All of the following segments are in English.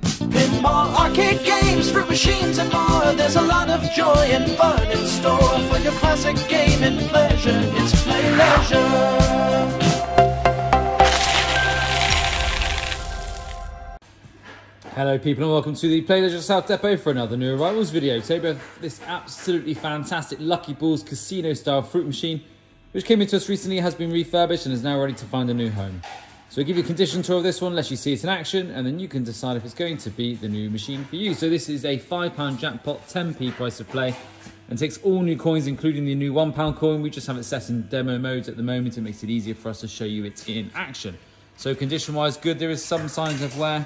Pinball, arcade games, fruit machines, and more. There's a lot of joy and fun in store for your classic gaming pleasure. It's Play Leisure. Hello people and welcome to the Play Leisure South Depot for another new arrivals video. Today we have this absolutely fantastic Lucky Balls casino style fruit machine which came into us recently, has been refurbished and is now ready to find a new home. So we give you a condition tour of this one, let you see it in action and then you can decide if it's going to be the new machine for you. So this is a £5 jackpot, 10p price of play and takes all new coins including the new £1 coin. We just have it set in demo modes at the moment. It makes it easier for us to show you it in action. So condition wise good, there is some signs of wear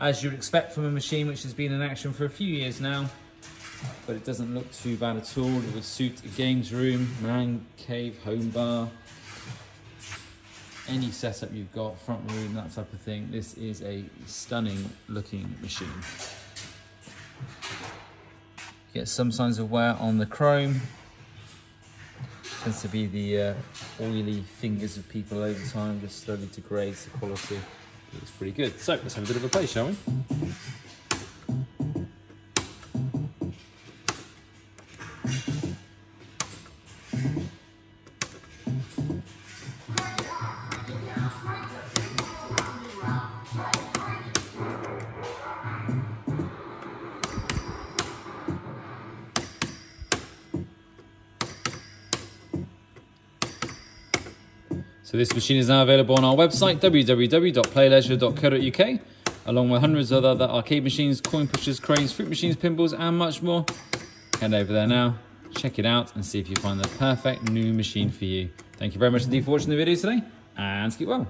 as you'd expect from a machine which has been in action for a few years now. But it doesn't look too bad at all. It would suit a games room, man cave, home bar, any setup you've got, front room, that type of thing. This is a stunning looking machine. Get some signs of wear on the chrome. Tends to be the uh, oily fingers of people over time, just slowly degrades the quality. Looks pretty good. So let's have a bit of a play, shall we? So this machine is now available on our website, www.playleisure.co.uk, along with hundreds of other arcade machines, coin pushers, cranes, fruit machines, pinballs, and much more. Head over there now, check it out, and see if you find the perfect new machine for you. Thank you very much indeed for watching the video today, and keep well.